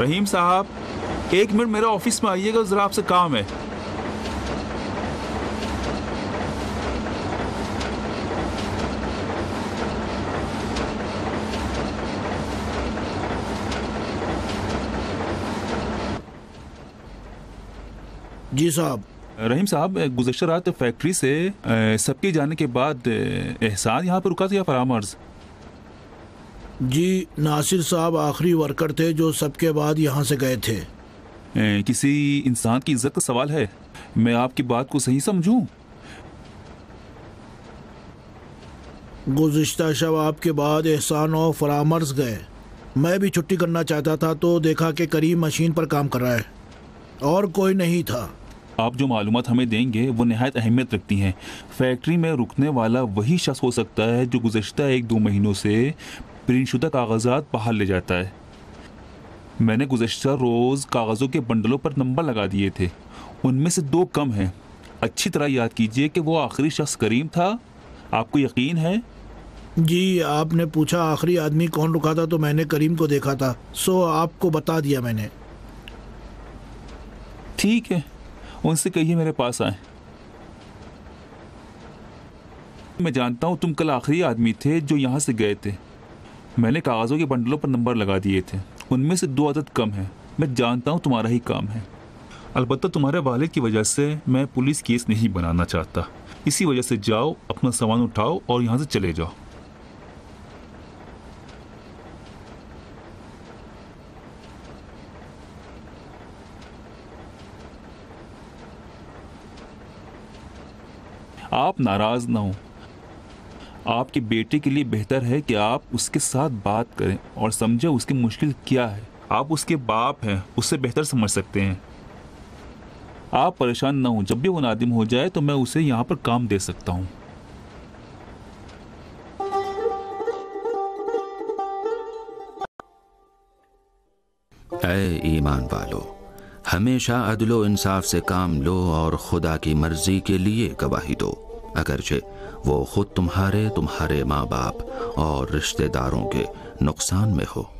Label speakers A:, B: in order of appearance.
A: रहीम साहब एक मिनट मेरे ऑफ़िस में आइएगा जरा आपसे काम है।
B: जी साहब।
A: रहीम साहब गुजशत रात फैक्ट्री से सबके जाने के बाद एहसान यहाँ पर रुका था या फरामर्ज
B: जी नासिर साहब आखिरी वर्कर थे जो सबके बाद यहाँ से गए थे।
A: अ, किसी इंसान की इज़्ज़त का सवाल है? मैं आपकी बात को सही समझूं?
B: गुज्त शब आपके बाद एहसान और फरामर्स गए। मैं भी छुट्टी करना चाहता था तो देखा कि करीम मशीन पर काम कर रहा है। और कोई नहीं था।
A: आप जो मालूम हमें देंगे वो नहायत अहमियत रखती हैं। फैक्ट्री में रुकने वाला वही शख्स हो सकता है जो गुजशत एक दो महीनों से प्रिंटशुदा कागजात बाहर ले जाता है। मैंने गुजशत रोज़ कागज़ों के बंडलों पर नंबर लगा दिए थे। उनमें से दो कम हैं। अच्छी तरह याद कीजिए कि वो आखिरी शख्स करीम था। आपको यकीन है?
B: जी आपने पूछा आखिरी आदमी कौन रुका था तो मैंने करीम को देखा था। सो आपको बता दिया मैंने।
A: ठीक है। उनसे कहिए मेरे पास आए। मैं जानता हूँ तुम कल आखिरी आदमी थे जो यहाँ से गए थे। मैंने कागजों के बंडलों पर नंबर लगा दिए थे। उनमें से दो आदत कम है। मैं जानता हूँ तुम्हारा ही काम है। अलबत्ता तुम्हारे वालिद की वजह से मैं पुलिस केस नहीं बनाना चाहता। इसी वजह से जाओ, अपना सामान उठाओ और यहाँ से चले जाओ। आप नाराज़ ना हो। आपके बेटे के लिए बेहतर है कि आप उसके साथ बात करें और समझे उसकी मुश्किल क्या है। आप उसके बाप हैं, उससे बेहतर समझ सकते हैं। आप परेशान ना हो। जब भी वो नादिम हो जाए तो मैं उसे यहाँ पर काम दे सकता हूँ।
C: ईमान वालो, हमेशा अदलो इंसाफ से काम लो और खुदा की मर्ज़ी के लिए गवाही दो। अगरचे वो खुद तुम्हारे तुम्हारे माँ बाप और रिश्तेदारों के नुकसान में हो।